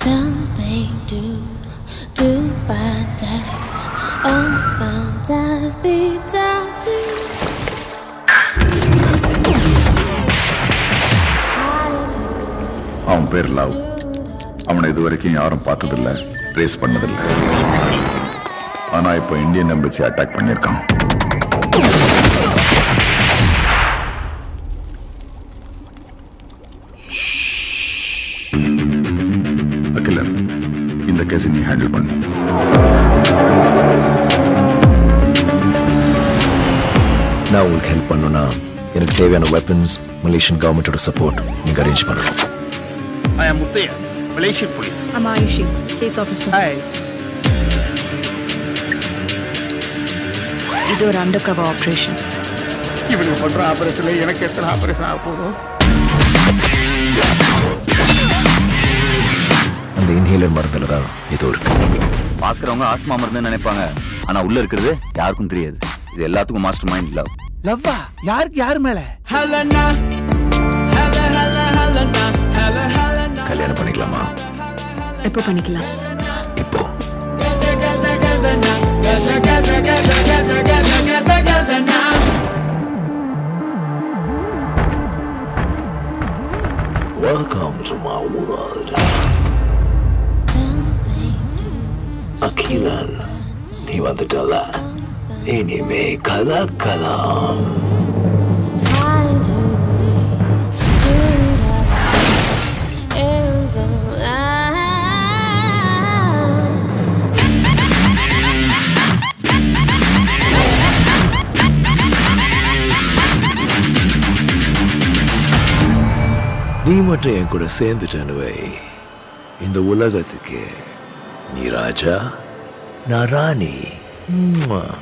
Something do do ba da oh ba da di da do. அவன் பேர் love அவனை இது வரைக்கும் யாரும் பார்த்ததில்ல ரேஸ் பண்ணதில்லை ஆனால் இப்போ இந்தியன் எம்பசி அட்டாக் பண்ணியிருக்கான் இந்த கேஸை நீ ஹேண்டில் பண்ணு நான் உங்களுக்கு ஹெல்ப் பண்ணணும்னா எனக்கு தேவையான வெப்பன்ஸ் மலேசியன் கவர்மெண்ட்டோட சப்போர்ட் நீங்க அரேஞ்ச் பண்ணணும் I am Muthaya, Malaysian police. I'm Ayushi, case officer. Hi. இது ஒரு அண்டர் கவர் ஆப்ரேஷன் இவனுக்கு பண்ற ஆபரேஷன்ல எனக்கு எத்தனை ஆபரேஷன் ஆக போதும் அந்த இன்ஹேலர் மருந்துல தான் ஏதோ இருக்கு. பாக்குறவங்க ஆஸ்மா மருந்து நினைப்பாங்க. ஆனா உள்ள இருக்கிறது யாருக்கும் தெரியாது. இது எல்லாத்துக்கும் மாஸ்டர் மைண்ட் லவ் லவ்வா? யாருக்கு யார் மேல? கல்யாணம் பண்ணிக்கலாமா? எப்போ பண்ணிக்கலாம்? இப்போ. Welcome to my world. Akilan நீ வந்துட்டல இனிமே கலக்கலாம் நீ மட்டும் என் கூட சேர்ந்துட்டேன்னு வை. இந்த உலகத்துக்கு. நீ ராஜா? Narani. Mwah.